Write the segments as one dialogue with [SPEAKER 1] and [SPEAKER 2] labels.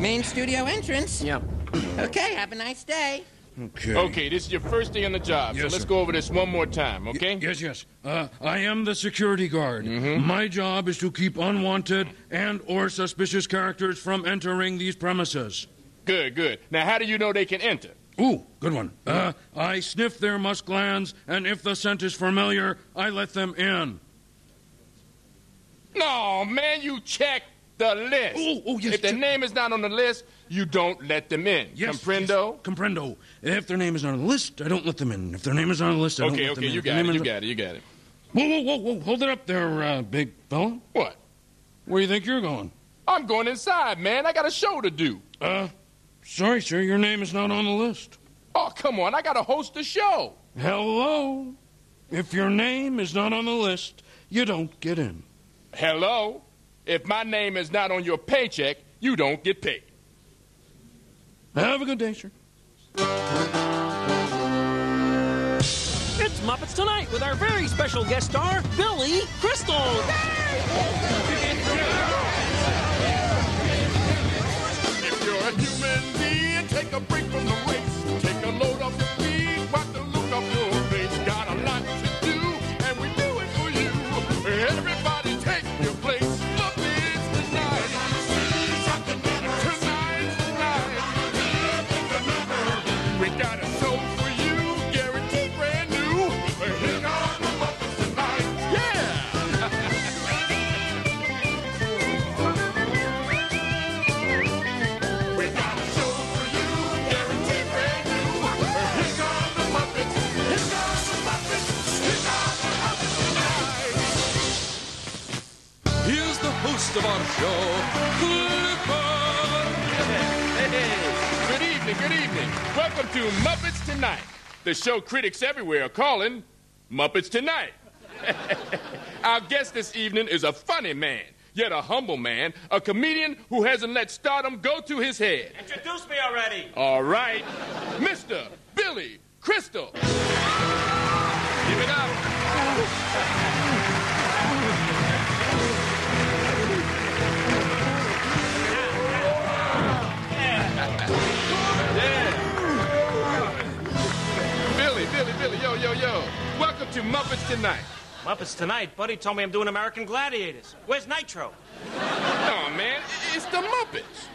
[SPEAKER 1] Main studio entrance.
[SPEAKER 2] Yep.
[SPEAKER 1] Okay, have a nice day.
[SPEAKER 3] Okay.
[SPEAKER 4] Okay, this is your first day on the job, so
[SPEAKER 3] Yes,
[SPEAKER 4] let's
[SPEAKER 3] sir.
[SPEAKER 4] go over this one more time, okay?
[SPEAKER 3] Yes, yes. Uh, I am the security guard. My job is to keep unwanted and or suspicious characters from entering these premises.
[SPEAKER 4] Good, good. Now, how do you know they can enter?
[SPEAKER 3] Ooh, good one. Uh, I sniff their musk glands, and if the scent is familiar, I let them in.
[SPEAKER 4] No, man, you check the list.
[SPEAKER 3] Oh, oh, yes,
[SPEAKER 4] If their name is not on the list, you don't let them in.
[SPEAKER 3] Yes.
[SPEAKER 4] Comprendo?
[SPEAKER 3] yes, comprendo. If their name is not on the list, I don't let them in. If their name is not on the list, I don't
[SPEAKER 4] Okay,
[SPEAKER 3] let them
[SPEAKER 4] okay,
[SPEAKER 3] in.
[SPEAKER 4] you got it, you got it, you got it.
[SPEAKER 3] Whoa, whoa, whoa, whoa! Hold it up there, uh, big fella.
[SPEAKER 4] What?
[SPEAKER 3] Where do you think you're going?
[SPEAKER 4] I'm going inside, man. I got a show to do.
[SPEAKER 3] Uh, sorry, sir, your name is not on the list.
[SPEAKER 4] Oh, come on. I got to host a show.
[SPEAKER 3] Hello. If your name is not on the list, you don't get in.
[SPEAKER 4] Hello? If my name is not on your paycheck, you don't get paid.
[SPEAKER 3] Have a good day, sir.
[SPEAKER 2] It's Muppets Tonight with our very special guest star, Billy Crystal.
[SPEAKER 4] If you're a human being, take a break from the race. Take a load off Welcome to Muppets Tonight, the show critics everywhere are calling Muppets Tonight. Our guest this evening is a funny man, yet a humble man, a comedian who hasn't let stardom go to his head.
[SPEAKER 2] Introduce me already.
[SPEAKER 4] All right, Mr. Tonight.
[SPEAKER 2] Buddy told me I'm doing American Gladiators. Where's Nitro?
[SPEAKER 4] Oh, man, it's the Muppets.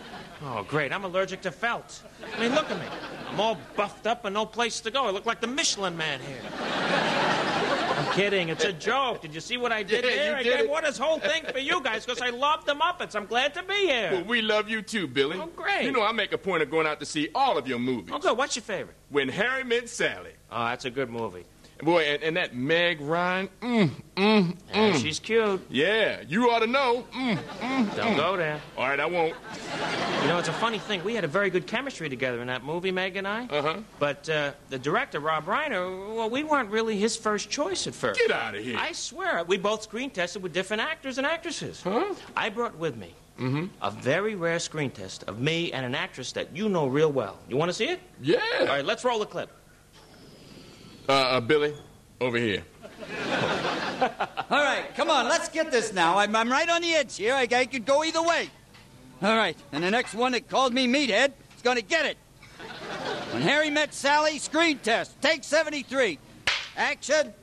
[SPEAKER 2] Oh, great. I'm allergic to felt. I mean, look at me. I'm all buffed up and no place to go. I look like the Michelin man here. I'm kidding. It's a joke. Did you see what I did
[SPEAKER 4] Yeah,
[SPEAKER 2] there?
[SPEAKER 4] you
[SPEAKER 2] I
[SPEAKER 4] did
[SPEAKER 2] gave
[SPEAKER 4] it.
[SPEAKER 2] what this whole thing for you guys because I love the Muppets. I'm glad to be here.
[SPEAKER 4] Well, we love you too, Billy.
[SPEAKER 2] Oh, great.
[SPEAKER 4] You know, I make a point of going out to see all of your movies.
[SPEAKER 2] Oh, good. What's your favorite?
[SPEAKER 4] When Harry Met Sally.
[SPEAKER 2] Oh, that's a good movie.
[SPEAKER 4] Boy, and, and that Meg Ryan, mm, mm,
[SPEAKER 2] Yeah,
[SPEAKER 4] mm.
[SPEAKER 2] she's cute.
[SPEAKER 4] Yeah, you ought to know. Mm, mm,
[SPEAKER 2] Don't
[SPEAKER 4] mm.
[SPEAKER 2] go there.
[SPEAKER 4] All right, I won't.
[SPEAKER 2] You know, it's a funny thing. We had a very good chemistry together in that movie, Meg and I.
[SPEAKER 4] Uh-huh.
[SPEAKER 2] But uh, the director, Rob Reiner, well, we weren't really his first choice at first.
[SPEAKER 4] Get out of here.
[SPEAKER 2] I swear, we both screen tested with different actors and actresses.
[SPEAKER 4] Huh?
[SPEAKER 2] I brought with me mmm, a very rare screen test of me and an actress that you know real well. You want to see it?
[SPEAKER 4] Yeah.
[SPEAKER 2] All right, let's roll the clip.
[SPEAKER 4] Uh, uh, Billy, over here.
[SPEAKER 5] All right, come on, let's get this now. I'm, I'm right on the edge here. I, I could go either way. All right, and the next one that called me meathead is going to get it. When Harry met Sally, screen test. Take 73. Action.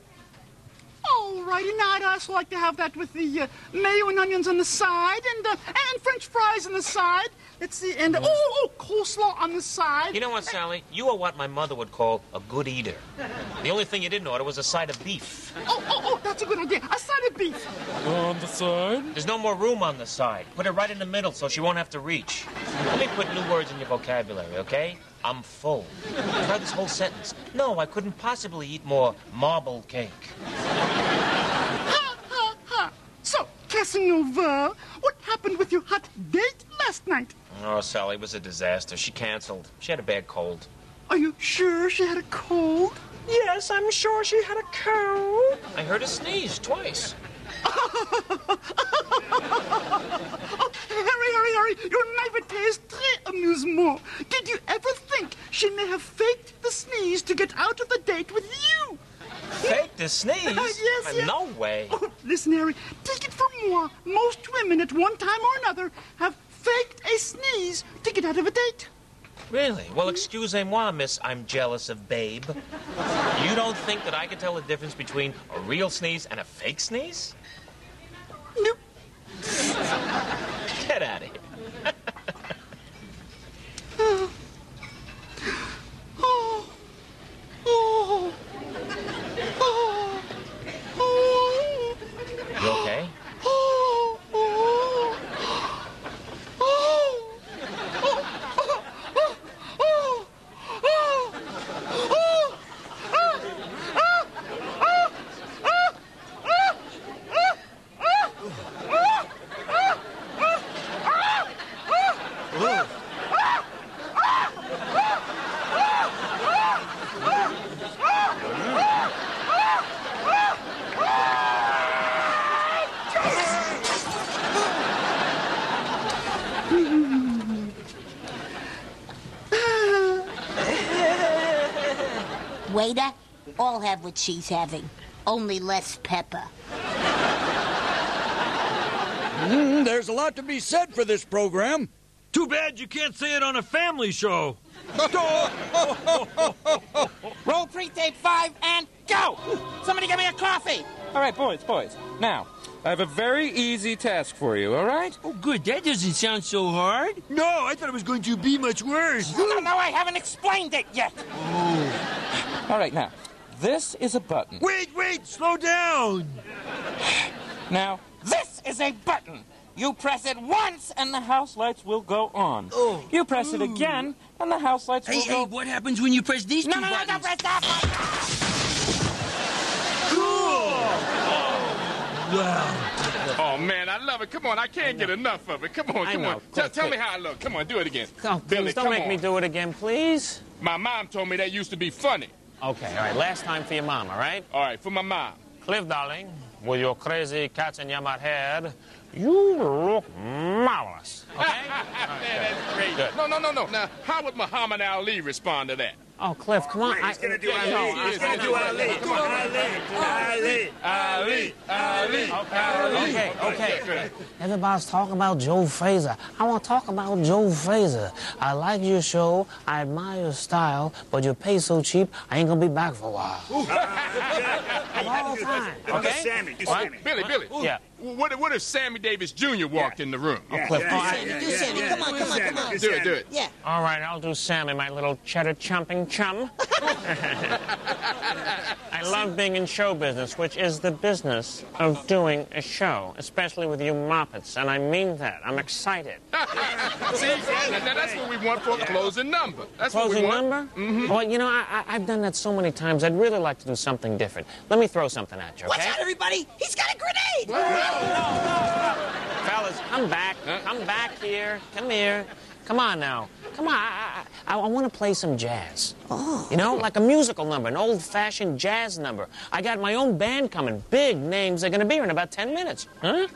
[SPEAKER 6] All righty, now I'd also like to have that with the uh, mayo and onions on the side, and uh, and French fries on the side. Let's see, and oh, oh, coleslaw on the side.
[SPEAKER 2] You know what, Sally? You are what my mother would call a good eater. The only thing you didn't order was a side of beef.
[SPEAKER 6] Oh, oh, oh, that's a good idea. A side of beef.
[SPEAKER 3] On the side?
[SPEAKER 2] There's no more room on the side. Put it right in the middle so she won't have to reach. Let me put new words in your vocabulary, okay? I'm full. Try this whole sentence. No, I couldn't possibly eat more marble cake.
[SPEAKER 6] Casanova, what happened with your hot date last night?
[SPEAKER 2] Oh, Sally, it was a disaster. She canceled. She had a bad cold.
[SPEAKER 6] Are you sure she had a cold?
[SPEAKER 2] Yes, I'm sure she had a cold. I heard her sneeze twice.
[SPEAKER 6] Oh, Harry, Harry, Harry, your naivete is très amusement. Did you ever think she may have faked the sneeze to get out of the date with you?
[SPEAKER 2] Fake the sneeze?
[SPEAKER 6] yes, yes.
[SPEAKER 2] No way.
[SPEAKER 6] Oh, listen, Harry, take
[SPEAKER 7] Excusez-moi. Most women at one time or another have faked a sneeze to get out of a date.
[SPEAKER 6] Really? Well, excusez-moi, miss, I'm jealous of Babe. You don't think that I can tell the difference between a real sneeze and a fake sneeze?
[SPEAKER 7] Nope.
[SPEAKER 6] Get out of here.
[SPEAKER 8] Waiter, I'll have what she's having. Only less pepper.
[SPEAKER 5] Mm, there's a lot to be said for this program.
[SPEAKER 9] Too bad you can't say it on a family show.
[SPEAKER 10] Roll pre-tape five and go! Somebody get me a coffee!
[SPEAKER 2] All right, boys, boys. Now, I have a very easy task for you, all right?
[SPEAKER 9] Oh, good. That doesn't sound so hard. No, I thought it was going to be much worse.
[SPEAKER 10] No, no, no, I haven't explained it yet.
[SPEAKER 2] All right, now, this is a button.
[SPEAKER 9] Wait, wait, slow down.
[SPEAKER 2] Now, this is a button. You press it once, and the house lights will go on.
[SPEAKER 9] Oh.
[SPEAKER 2] You press it again, and the house lights
[SPEAKER 9] Hey,
[SPEAKER 2] will
[SPEAKER 9] hey,
[SPEAKER 2] go.
[SPEAKER 9] what happens when you press these
[SPEAKER 10] No,
[SPEAKER 9] two
[SPEAKER 10] no, no,
[SPEAKER 9] buttons?
[SPEAKER 10] don't press that button!
[SPEAKER 9] Wow.
[SPEAKER 4] Oh man, I love it. Come on, I can't get enough of it. Come on, come
[SPEAKER 2] know.
[SPEAKER 4] on. Tell,
[SPEAKER 2] Quick,
[SPEAKER 4] tell me
[SPEAKER 2] quick.
[SPEAKER 4] how I look. Come on, do it again.
[SPEAKER 2] Oh,
[SPEAKER 4] Billy,
[SPEAKER 2] please don't
[SPEAKER 4] come
[SPEAKER 2] make
[SPEAKER 4] on.
[SPEAKER 2] me do it again, please.
[SPEAKER 4] My mom told me that used to be funny.
[SPEAKER 2] Okay, all right. Last time for your mom, all right?
[SPEAKER 4] All right, for my mom.
[SPEAKER 2] Cliff, darling, with your crazy cats in Katzenjammer head, you look marvelous. Okay?
[SPEAKER 4] Man, that's great.
[SPEAKER 2] Good.
[SPEAKER 4] No, no, no, no. Now, how would Muhammad Ali respond to that?
[SPEAKER 2] Oh, Cliff, come on.
[SPEAKER 9] He's gonna do Ali. He's gonna do Ali. Come Ali. Ali.
[SPEAKER 4] Ali, Ali,
[SPEAKER 2] Okay, okay. Everybody's talking about Joe Frazier. I want to talk about Joe Frazier. I like your show. I admire your style, but you pay so cheap, I ain't gonna be back for a while. All the time. Okay?
[SPEAKER 9] Sammy. Sammy.
[SPEAKER 4] Billy, Billy.
[SPEAKER 2] Yeah.
[SPEAKER 4] What, if- what if Sammy Davis Jr. walked in the room?
[SPEAKER 2] Cliff,
[SPEAKER 9] yeah,
[SPEAKER 2] all right.
[SPEAKER 8] Sammy, do Sammy. Come on, come on, come on.
[SPEAKER 4] Do it, do it.
[SPEAKER 8] Yeah.
[SPEAKER 2] All right, I'll do Sammy, my little cheddar chumping chum. I love being in show business, which is the business of doing a show, especially with you Moppets, and I mean that. I'm excited.
[SPEAKER 4] See, now, now that's what we want for a closing number. That's what
[SPEAKER 2] Closing
[SPEAKER 4] we want.
[SPEAKER 2] number? Mm-hmm. Well, you know, I, I, I've done that so many times. I'd really like to do something different. Let me throw something at you,
[SPEAKER 10] Watch
[SPEAKER 2] okay?
[SPEAKER 10] out, everybody! He's got a grenade!
[SPEAKER 2] Fellas, come back. Come back here. Come here. Come on now. Come on. I, I, I want to play some jazz. Oh. You know, like a musical number, an old-fashioned jazz number. I got my own band coming. Big names are going to be here in about 10 minutes. Huh?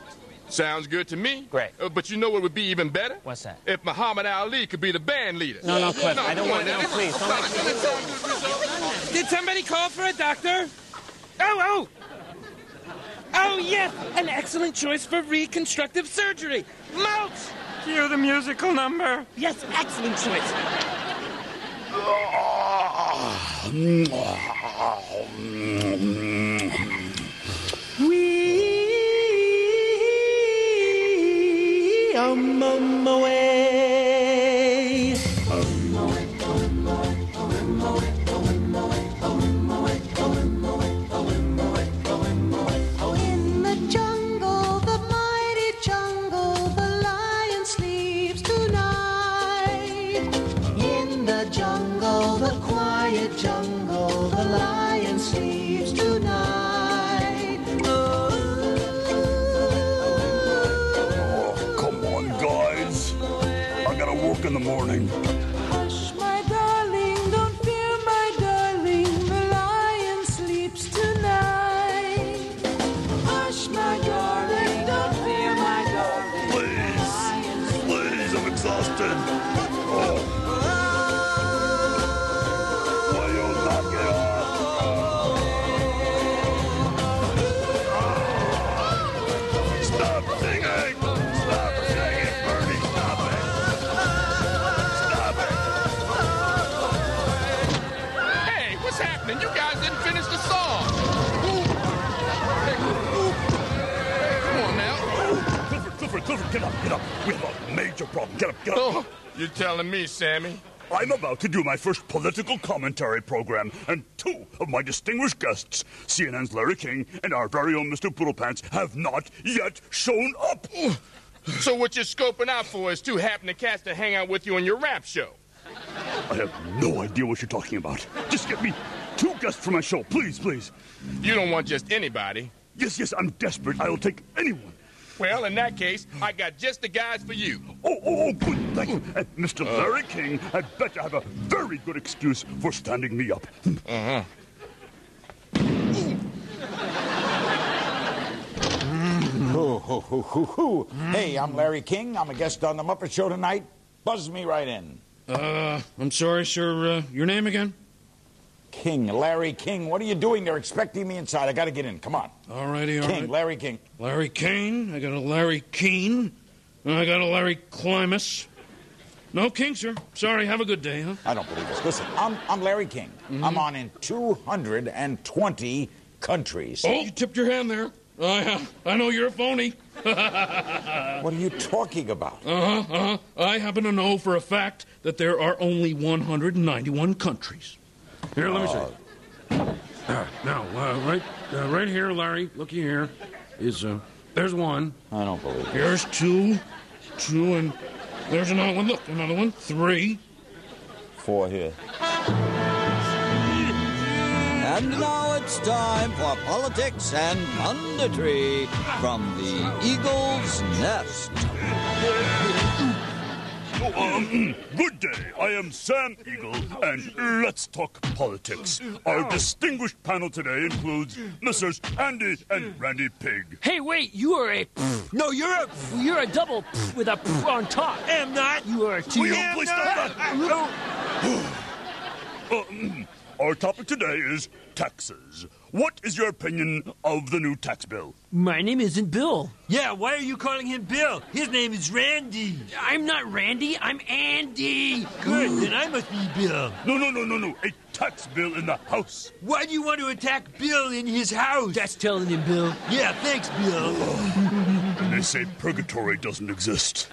[SPEAKER 4] Sounds good to me.
[SPEAKER 2] Great.
[SPEAKER 4] Uh, but you know what would be even better?
[SPEAKER 2] What's that?
[SPEAKER 4] If Muhammad Ali could be the band leader.
[SPEAKER 2] No, no, Cliff. I don't want
[SPEAKER 4] on
[SPEAKER 2] to.
[SPEAKER 4] now.
[SPEAKER 2] No, please. Don't make
[SPEAKER 4] doesn't that sound good, Rizzo?
[SPEAKER 11] Did somebody call for a doctor? Oh, oh! Oh, yes, an excellent choice for reconstructive surgery. Mulch!
[SPEAKER 9] Cue the musical number.
[SPEAKER 11] Yes, excellent choice.
[SPEAKER 10] We are mum away.
[SPEAKER 12] Morning. Get up, get up. We have a major problem. Get up, get up.
[SPEAKER 4] Oh, you're telling me, Sammy?
[SPEAKER 12] I'm about to do my first political commentary program, and two of my distinguished guests, CNN's Larry King and our very own Mr. Poodlepants, have not yet shown up.
[SPEAKER 4] So what you're scoping out for is two happening cats to hang out with you on your rap show.
[SPEAKER 12] I have no idea what you're talking about. Just get me two guests for my show, please, please.
[SPEAKER 4] You don't want just anybody.
[SPEAKER 12] Yes, yes, I'm desperate. I'll take anyone.
[SPEAKER 4] Well, in that case, I got just the guys for you.
[SPEAKER 12] Oh, oh, oh, good. Thank you. And Mr. Larry King I bet you have a very good excuse for standing me up.
[SPEAKER 4] Uh-huh.
[SPEAKER 13] Hoo, hoo, hoo, hoo, hoo. Hey, I'm Larry King. I'm a guest on The Muppet Show tonight. Buzz me right in.
[SPEAKER 3] Uh, I'm sorry, sir. Uh, your name again?
[SPEAKER 13] King, Larry King. What are you doing? They're expecting me inside. I gotta get in. Come on.
[SPEAKER 3] All righty, all
[SPEAKER 13] King,
[SPEAKER 3] right.
[SPEAKER 13] Larry King.
[SPEAKER 3] Larry Kane. I got a Larry Keene. And I got a Larry Climus. No King, sir. Sorry. Have a good day, huh?
[SPEAKER 13] I don't believe this. Listen, I'm, I'm Larry King. I'm on in 220 countries.
[SPEAKER 3] Oh, you tipped your hand there. I, I know you're a phony.
[SPEAKER 13] what are you talking about?
[SPEAKER 3] Uh huh. Uh huh. I happen to know for a fact that there are only 191 countries. Here, let me see. Uh, now, uh, right, uh, right here, Larry. Looky here. Is uh, there's one.
[SPEAKER 13] I don't believe it.
[SPEAKER 3] Here's two, two, and there's another one. Look, another one. Three.
[SPEAKER 13] Four here.
[SPEAKER 5] And now it's time for politics and punditry from the Eagle's Nest.
[SPEAKER 12] Um, good day. I am Sam Eagle, and let's talk politics. Our distinguished panel today includes Messrs. Andy and Randy Pig.
[SPEAKER 9] Hey, wait, you are a. No, you're a. You're a double with a on top.
[SPEAKER 6] Am not.
[SPEAKER 9] You are a two.
[SPEAKER 12] Will you please stop that? Um, Our topic today is taxes. What is your opinion of the new tax bill?
[SPEAKER 9] My name isn't Bill.
[SPEAKER 6] Yeah, why are you calling him Bill? His name is Randy.
[SPEAKER 9] I'm not Randy. I'm Andy.
[SPEAKER 6] Good, then I must be Bill.
[SPEAKER 12] No, no, no, no, no. A tax bill in the House.
[SPEAKER 6] Why do you want to attack Bill in his house?
[SPEAKER 9] That's telling him, Bill.
[SPEAKER 6] Yeah, thanks, Bill.
[SPEAKER 12] And they say purgatory doesn't exist.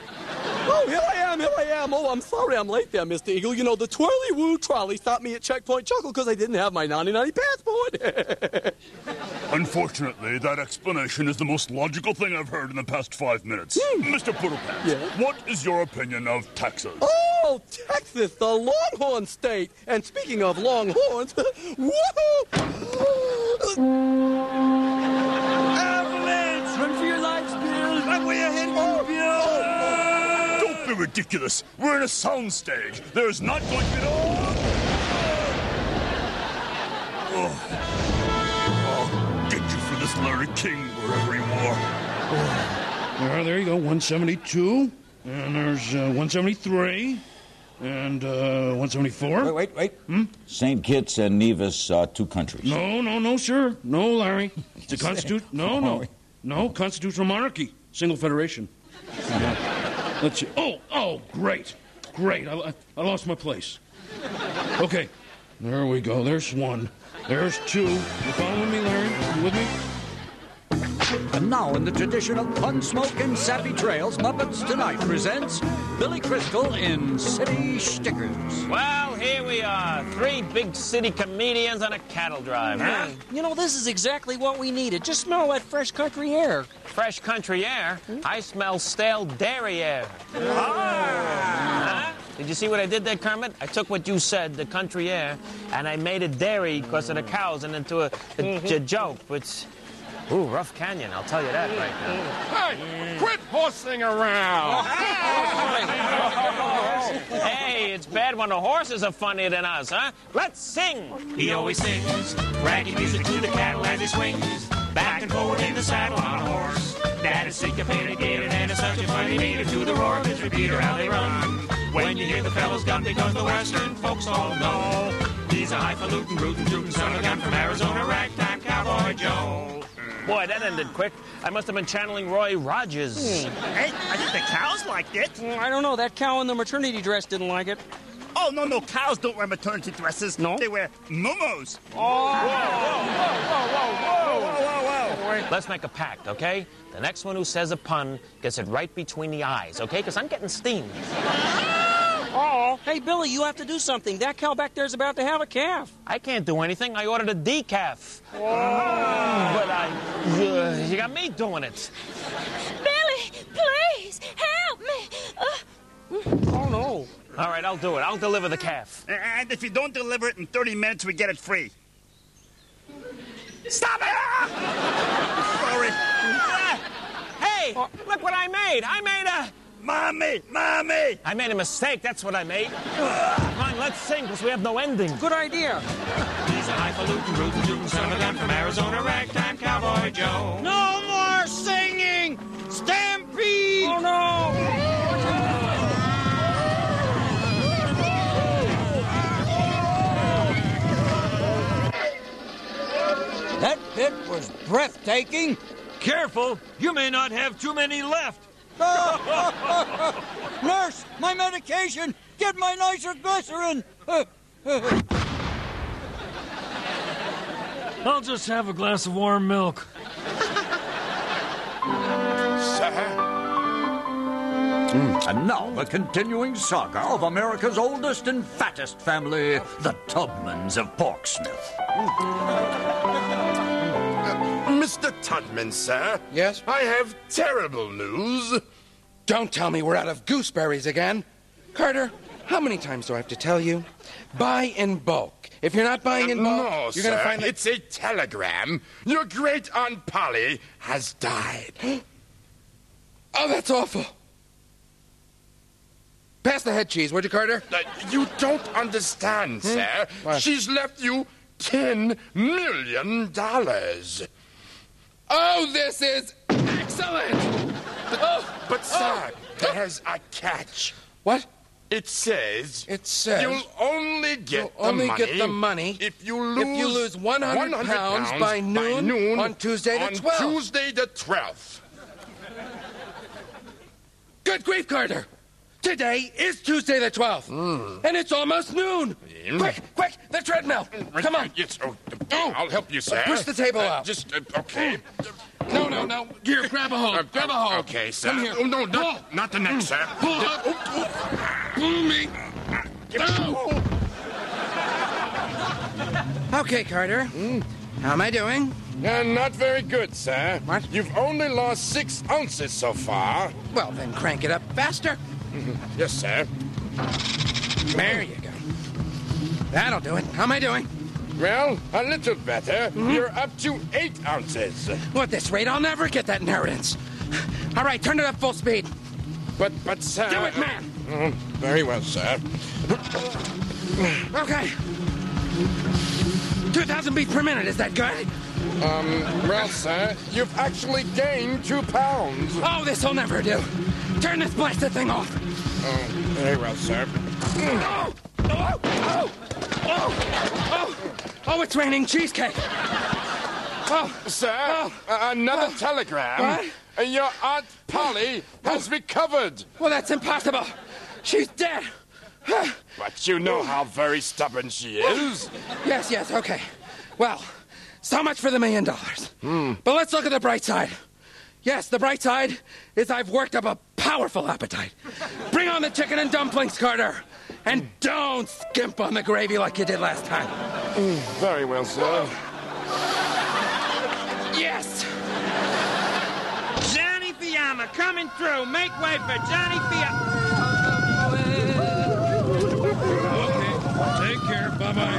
[SPEAKER 14] Oh, here I am, here I am. Oh, I'm sorry I'm late there, Mr. Eagle. You know, the Twirly Woo trolley stopped me at Checkpoint Chuckle because I didn't have my 99 passport.
[SPEAKER 12] Unfortunately, that explanation is the most logical thing I've heard in the past five minutes. Hmm. Mr. Poodlepants,
[SPEAKER 14] Yeah?
[SPEAKER 12] what is your opinion of Texas?
[SPEAKER 14] oh, Texas, the Longhorn State. And speaking of Longhorns, woohoo!
[SPEAKER 12] Don't be ridiculous. We're in a soundstage. There's not going to be no... Oh. I'll get you for this Larry King wherever you are.
[SPEAKER 3] Uh, there you go. 172. And there's uh, 173. And uh, 174.
[SPEAKER 13] Wait, wait, wait. Hmm? St. Kitts and Nevis, uh, two countries.
[SPEAKER 3] No, no, no, sir. No, Larry. It's a constitu- No, no. No, constitutional monarchy. Single federation. Let's see. Oh, oh, great. Great. I, I, I lost my place. Okay. There we go. There's one. There's two. You following me, Larry? You with me?
[SPEAKER 5] And now, in the tradition of pun smoke and sappy trails, Muppets Tonight presents Billy Crystal in City Stickers.
[SPEAKER 2] Well, here we are. Three big city comedians on a cattle drive, huh?
[SPEAKER 11] You know, this is exactly what we needed. Just smell that fresh country air.
[SPEAKER 2] Fresh country air. Hmm? I smell stale dairy air. Ah. Huh? Did you see what I did there, Kermit? I took what you said, the country air, and I made it dairy because of the cows and into a, a, mm-hmm. a joke. But, ooh, rough canyon, I'll tell you that right now.
[SPEAKER 4] Hey, quit horsing around.
[SPEAKER 2] Hey, it's bad when the horses are funnier than us, huh? Let's sing.
[SPEAKER 15] He always sings raggy music to the cattle as he swings back and forward in the saddle on a horse. That is syncopated, gated, and is such a funny meter to the roar of his repeater how they run. When you hear the fellow's gun, because the western folks all know he's a highfalutin, rootin', tootin' son of a gun from Arizona, ragtime cowboy Joe.
[SPEAKER 2] Boy, that ended quick. I must have been channeling Roy Rogers.
[SPEAKER 6] Hey, I think the cows liked it.
[SPEAKER 11] Mm, I don't know. That cow in the maternity dress didn't like it.
[SPEAKER 6] Oh, no, no, cows don't wear maternity dresses.
[SPEAKER 11] No?
[SPEAKER 6] They wear momos.
[SPEAKER 11] Oh.
[SPEAKER 6] Whoa, whoa, whoa, whoa, whoa, whoa, whoa.
[SPEAKER 2] right. Let's make a pact, okay? The next one who says a pun gets it right between the eyes, okay? Because I'm getting steamed.
[SPEAKER 11] Oh, hey, Billy, you have to do something. That cow back there's about to have a calf.
[SPEAKER 2] I can't do anything. I ordered a decaf. But I. Uh, you got me doing it.
[SPEAKER 8] Billy, please, help me. Uh,
[SPEAKER 11] oh, no.
[SPEAKER 2] All right, I'll do it. I'll deliver the calf.
[SPEAKER 16] And if you don't deliver it in 30 minutes, we get it free.
[SPEAKER 2] Stop it!
[SPEAKER 16] Sorry.
[SPEAKER 2] Hey, look what I made. I made a.
[SPEAKER 16] Mommy! Mommy!
[SPEAKER 2] I made a mistake. That's what I made. Come on, let's sing because we have no ending.
[SPEAKER 11] Good idea.
[SPEAKER 15] He's a highfalutin, rootin' tootin' son of a gun from Arizona, ragtime cowboy Joe.
[SPEAKER 11] No more singing! Stampede! Oh, no!
[SPEAKER 17] That bit was breathtaking.
[SPEAKER 9] Careful, you may not have too many left.
[SPEAKER 17] Nurse, my medication! Get my nitroglycerin!
[SPEAKER 9] I'll just have a glass of warm milk.
[SPEAKER 5] Hmm, and now, the continuing saga of America's oldest and fattest family, the Tubmans of Porksmouth.
[SPEAKER 4] Mr. Tudman, sir.
[SPEAKER 18] Yes?
[SPEAKER 4] I have terrible news.
[SPEAKER 18] Don't tell me we're out of gooseberries again. Carter, how many times do I have to tell you? Buy in bulk. If you're not buying in bulk,
[SPEAKER 4] no,
[SPEAKER 18] you're going to find that.
[SPEAKER 4] It's a telegram. Your great Aunt Polly has died.
[SPEAKER 18] Oh, that's awful. Pass the head cheese, would you, Carter?
[SPEAKER 4] Uh, you don't understand,
[SPEAKER 18] Hmm?
[SPEAKER 4] sir.
[SPEAKER 18] What?
[SPEAKER 4] She's left you ten million dollars.
[SPEAKER 18] Oh, this is excellent! Oh,
[SPEAKER 4] But, sir, oh. there's a catch.
[SPEAKER 18] What?
[SPEAKER 4] It says.
[SPEAKER 18] It says
[SPEAKER 4] You'll only get
[SPEAKER 18] You'll
[SPEAKER 4] the
[SPEAKER 18] only
[SPEAKER 4] money
[SPEAKER 18] get the money
[SPEAKER 4] if you lose
[SPEAKER 18] if you lose 100 pounds by noon on Tuesday the
[SPEAKER 4] on
[SPEAKER 18] 12th.
[SPEAKER 4] Tuesday the 12th.
[SPEAKER 18] Good grief, Carter! Today is Tuesday the 12th, and it's almost noon. Quick, quick, the treadmill. Come on.
[SPEAKER 4] Yes, oh, I'll help you, sir.
[SPEAKER 18] Push the table
[SPEAKER 4] Uh,
[SPEAKER 18] out.
[SPEAKER 4] Just, uh, okay.
[SPEAKER 18] No, no, no. Here, grab a hold.
[SPEAKER 4] Uh,
[SPEAKER 18] grab a hold.
[SPEAKER 4] Okay, sir.
[SPEAKER 18] Come here.
[SPEAKER 4] Oh, no, not, not the neck, sir.
[SPEAKER 18] Pull up. Pull me. Oh. Okay, Carter. How am I doing?
[SPEAKER 4] Uh, not very good, sir.
[SPEAKER 18] What?
[SPEAKER 4] You've only lost six ounces so far.
[SPEAKER 18] Well, then crank it up faster.
[SPEAKER 4] Yes, sir.
[SPEAKER 18] There you go. That'll do it. How am I doing?
[SPEAKER 4] Well, a little better.
[SPEAKER 18] Mm-hmm.
[SPEAKER 4] You're up to eight ounces.
[SPEAKER 18] Well, at this rate, I'll never get that inheritance. All right, turn it up full speed.
[SPEAKER 4] But, but, sir.
[SPEAKER 18] Do it, man.
[SPEAKER 4] Mm, very well, sir.
[SPEAKER 18] Okay. 2,000 beats per minute, is that good?
[SPEAKER 4] Um, well, sir, you've actually gained two pounds.
[SPEAKER 18] Oh, this'll never do. Turn this blasted thing off.
[SPEAKER 4] Oh, very well, sir.
[SPEAKER 18] Oh! Oh! Oh! Oh! Oh! Oh, it's raining cheesecake. Oh,
[SPEAKER 4] Sir,
[SPEAKER 18] Oh.
[SPEAKER 4] another
[SPEAKER 18] Oh.
[SPEAKER 4] telegram.
[SPEAKER 18] What?
[SPEAKER 4] Uh, Your Aunt Polly has recovered.
[SPEAKER 18] well, that's impossible. She's dead.
[SPEAKER 4] But you know how very stubborn she is.
[SPEAKER 18] Yes, yes, okay. Well, so much for the million dollars. But let's look at the bright side. Yes, the bright side is I've worked up a powerful appetite. Bring on the chicken and dumplings, Carter. And don't skimp on the gravy like you did last time.
[SPEAKER 4] Mm, very well, sir.
[SPEAKER 18] Yes!
[SPEAKER 11] Johnny Fiamma coming through. Make way for Johnny Fiamma.
[SPEAKER 3] Okay, take care. Bye bye.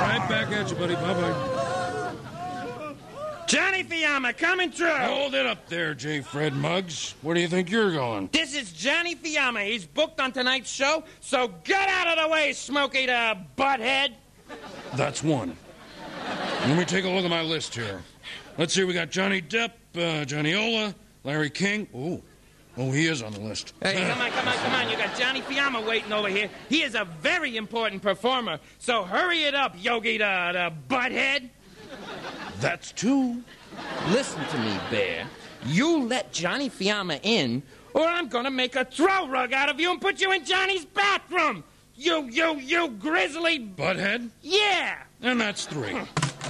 [SPEAKER 3] Right back at you, buddy. Bye bye.
[SPEAKER 11] Johnny Fiamma coming through.
[SPEAKER 3] Hold it up there, J. Fred Muggs. Where do you think you're going?
[SPEAKER 11] This is Johnny Fiamma. He's booked on tonight's show, so get out of the way, Smokey the Butthead.
[SPEAKER 3] That's one. Let me take a look at my list here. Let's see, we got Johnny Depp, uh, Johnny Ola, Larry King. Oh, oh, he is on the list.
[SPEAKER 11] Hey, come on, come on, come on. You got Johnny Fiamma waiting over here. He is a very important performer, so hurry it up, Yogi the, the Butthead.
[SPEAKER 3] That's two.
[SPEAKER 11] Listen to me, Bear. You let Johnny Fiamma in, or I'm gonna make a throw rug out of you and put you in Johnny's bathroom. You, you, you grizzly.
[SPEAKER 3] Butthead?
[SPEAKER 11] Yeah.
[SPEAKER 3] And that's three.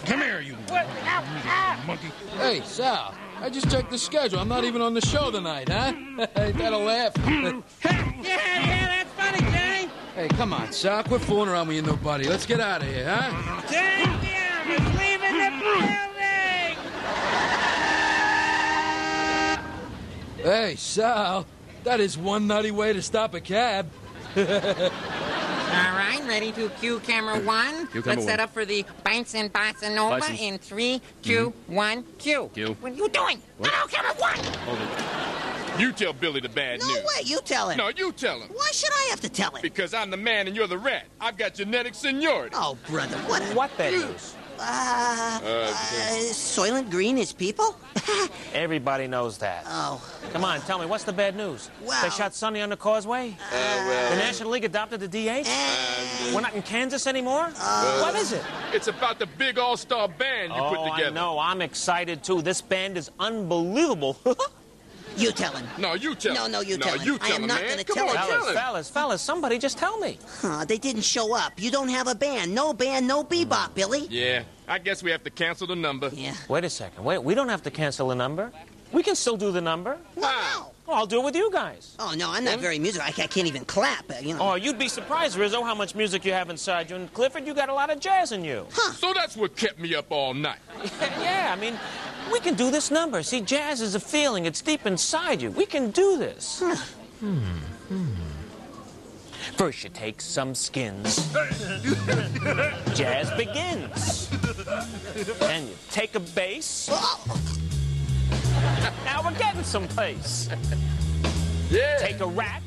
[SPEAKER 3] Come here, you
[SPEAKER 11] What? Ow, ow.
[SPEAKER 3] monkey.
[SPEAKER 18] Hey, Sal, I just checked the schedule. I'm not even on the show tonight, huh? Ain't that a laugh?
[SPEAKER 11] Yeah, yeah, that's funny, Jay.
[SPEAKER 18] hey, come on, Sal. Quit fooling around with your new buddy. Let's get out of here, huh?
[SPEAKER 11] Jay Dion is leaving the building.
[SPEAKER 18] Hey, Sal, that is one nutty way to stop a cab.
[SPEAKER 1] All right, ready to cue camera one.
[SPEAKER 18] Cue camera
[SPEAKER 1] Let's set up for the Bites and Bossa Nova
[SPEAKER 18] License.
[SPEAKER 1] in three, two, mm-hmm. one, cue.
[SPEAKER 4] Cue.
[SPEAKER 1] What are you doing? No, no, camera one.
[SPEAKER 4] Hold it. You tell Billy the bad
[SPEAKER 10] No
[SPEAKER 4] news.
[SPEAKER 10] way, you tell him.
[SPEAKER 4] No, you tell him.
[SPEAKER 10] Why should I have to tell him?
[SPEAKER 4] Because I'm the man and you're the rat. I've got genetic seniority.
[SPEAKER 10] Oh, brother, what?
[SPEAKER 2] What bad news?
[SPEAKER 10] Uh,
[SPEAKER 4] Uh,
[SPEAKER 10] uh, Soylent Green is people?
[SPEAKER 2] Everybody knows that.
[SPEAKER 10] Oh.
[SPEAKER 2] Come on, tell me, what's the bad news?
[SPEAKER 10] Well-
[SPEAKER 2] They shot Sonny on the causeway?
[SPEAKER 4] well-
[SPEAKER 2] the National League adopted the DH? We're not in Kansas anymore?
[SPEAKER 4] Uh,
[SPEAKER 2] what is it?
[SPEAKER 4] It's about the big all-star band you
[SPEAKER 2] oh,
[SPEAKER 4] put together.
[SPEAKER 2] Oh, I know. I'm excited, too. This band is unbelievable.
[SPEAKER 10] You tell him.
[SPEAKER 4] No, you tell
[SPEAKER 10] No,
[SPEAKER 4] him.
[SPEAKER 10] no, no, you
[SPEAKER 4] no,
[SPEAKER 10] tell him.
[SPEAKER 4] you
[SPEAKER 10] I am
[SPEAKER 4] him,
[SPEAKER 10] not gonna
[SPEAKER 4] Come
[SPEAKER 10] tell
[SPEAKER 4] on,
[SPEAKER 10] him.
[SPEAKER 4] tell
[SPEAKER 2] fellas,
[SPEAKER 4] him.
[SPEAKER 2] fellas, fellas, somebody just tell me.
[SPEAKER 10] Huh, they didn't show up. You don't have a band. No band, no bebop, Billy.
[SPEAKER 4] Yeah, I guess we have to cancel the number.
[SPEAKER 10] Yeah.
[SPEAKER 2] Wait a second. Wait, we don't have to cancel the number. We can still do the number.
[SPEAKER 10] Wow.
[SPEAKER 2] Well, I'll do it with you guys.
[SPEAKER 10] Oh, no, I'm not very musical. I, I can't even clap, uh, you know.
[SPEAKER 2] Oh, you'd be surprised, Rizzo, how much music you have inside you. And Clifford, you got a lot of jazz in you.
[SPEAKER 4] So that's what kept me up all night.
[SPEAKER 2] yeah, I mean, we can do this number. See, jazz is a feeling. It's deep inside you. We can do this. Hmm, hmm. First, you take some skins. Jazz begins. Then you take a bass. Now we're getting someplace.
[SPEAKER 4] Yeah.
[SPEAKER 2] Take a rat.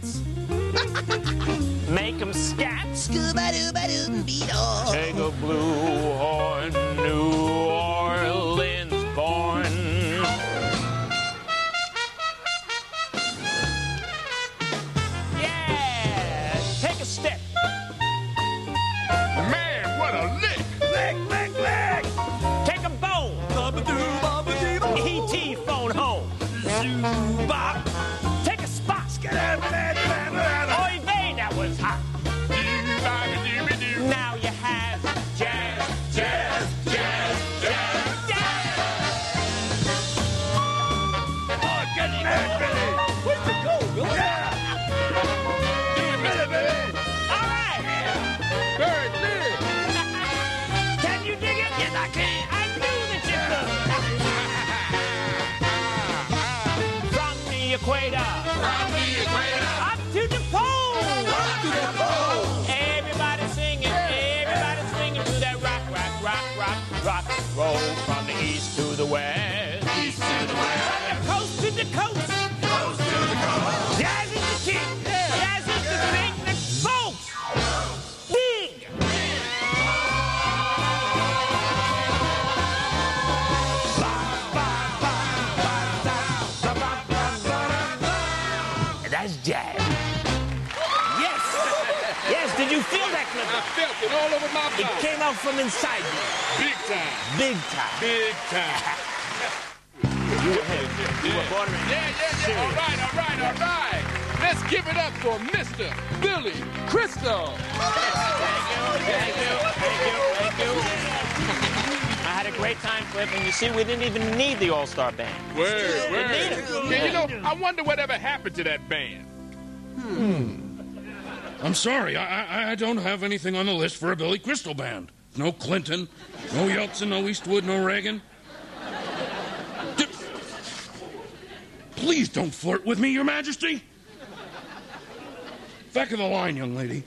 [SPEAKER 2] Make him scat.
[SPEAKER 10] Scuba-dooba-doo-beetle.
[SPEAKER 2] Take a blue horn, equator.
[SPEAKER 4] From the equator.
[SPEAKER 2] Up to the pole.
[SPEAKER 4] Up to the pole.
[SPEAKER 2] Everybody singing. Everybody singing to that rock, rock, rock, rock, rock roll. From the east to the west. Yes. Did you feel that,
[SPEAKER 4] Cliff?
[SPEAKER 2] I
[SPEAKER 4] felt it all over my body.
[SPEAKER 2] It came out from inside you.
[SPEAKER 4] Big time.
[SPEAKER 2] Big time.
[SPEAKER 4] Big time.
[SPEAKER 2] You were, hey, you were bordering.
[SPEAKER 4] Yeah, yeah, yeah. All right, all right, all right. Let's give it up for Mr. Billy Crystal.
[SPEAKER 2] Thank you, thank you, thank you, thank you. I had a great time, Cliff, and you see, we didn't even need the All-Star Band.
[SPEAKER 4] Word,
[SPEAKER 2] Didn't
[SPEAKER 4] word.
[SPEAKER 2] need it.
[SPEAKER 4] Yeah, you know, I wonder whatever happened to that band. Hmm.
[SPEAKER 3] I'm sorry. I, I I don't have anything on the list for a Billy Crystal band. No Clinton, no Yeltsin, no Eastwood, no Reagan. D- Please don't flirt with me, Your Majesty. Back of the line, young lady.